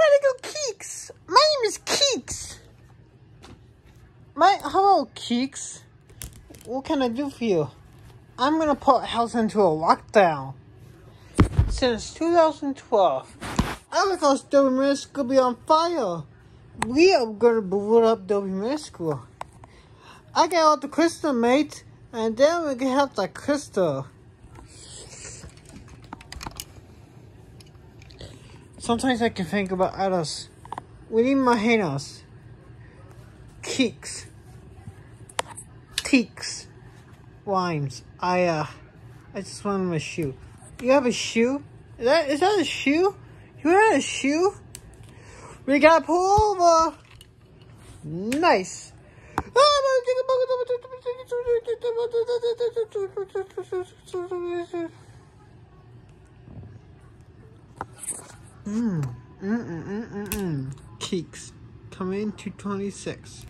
Radical Keeks. My name is Keeks. My hello Keeks. What can I do for you? I'm gonna put house into a lockdown. Since 2012, I thought Dobie Middle School be on fire. We are gonna blow up Middle School. I got all the crystal, mate, and then we can have the crystal. Sometimes I can think about others. We need my hands. Keeks. Teaks. Rhymes. I, uh, I just wanted my shoe. You have a shoe? Is that, is that a shoe? You have a shoe? We got pull over. Nice. Mmm, mm, mm, mm, mm, mm. Keeks, coming to 26.